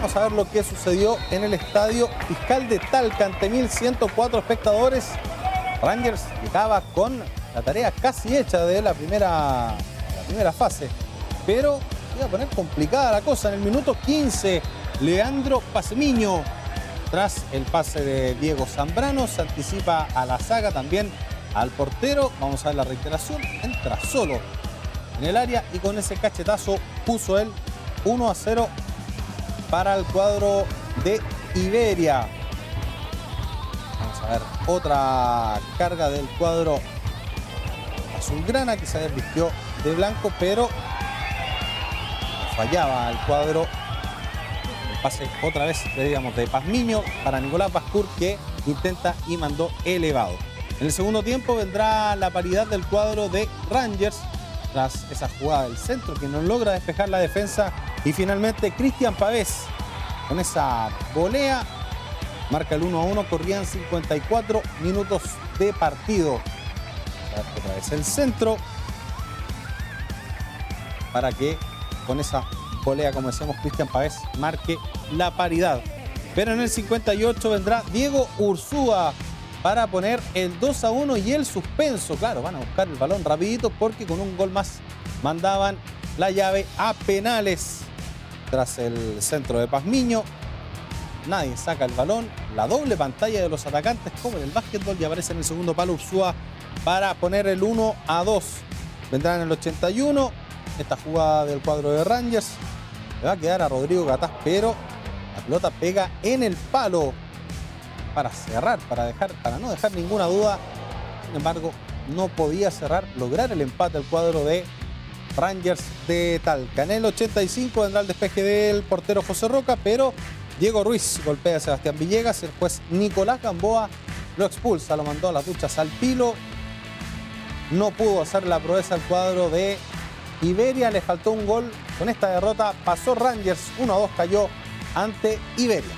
Vamos a ver lo que sucedió en el estadio fiscal de Talca ante 1.104 espectadores. Rangers llegaba con la tarea casi hecha de la primera, primera fase, pero iba a poner complicada la cosa. En el minuto 15, Leandro Pasemiño, tras el pase de Diego Zambrano, se anticipa a la saga también al portero. Vamos a ver la reiteración. Entra solo en el área y con ese cachetazo puso él 1 a 0 para el cuadro de Iberia. Vamos a ver otra carga del cuadro azulgrana que se vistió de blanco, pero fallaba el cuadro. El pase otra vez, digamos, de Pazmiño para Nicolás Pascur que intenta y mandó elevado. En el segundo tiempo vendrá la paridad del cuadro de Rangers tras esa jugada del centro que no logra despejar la defensa y finalmente Cristian Pavés con esa volea marca el 1 a 1, corrían 54 minutos de partido. Otra vez el centro para que con esa volea, como decíamos, Cristian Pavés marque la paridad. Pero en el 58 vendrá Diego Ursúa para poner el 2 a 1 y el suspenso. Claro, van a buscar el balón rapidito porque con un gol más mandaban la llave a penales. Tras el centro de Pazmiño, nadie saca el balón. La doble pantalla de los atacantes, como en el básquetbol, y aparece en el segundo palo Ursúa para poner el 1 a 2. Vendrá en el 81 esta jugada del cuadro de Rangers. Le va a quedar a Rodrigo Gatás, pero la pelota pega en el palo para cerrar, para, dejar, para no dejar ninguna duda. Sin embargo, no podía cerrar, lograr el empate al cuadro de Rangers de Talca. En el 85 vendrá el despeje del portero José Roca, pero Diego Ruiz golpea a Sebastián Villegas el juez Nicolás Gamboa lo expulsa, lo mandó a las duchas al pilo. No pudo hacer la proeza al cuadro de Iberia, le faltó un gol. Con esta derrota pasó Rangers 1 a 2, cayó ante Iberia.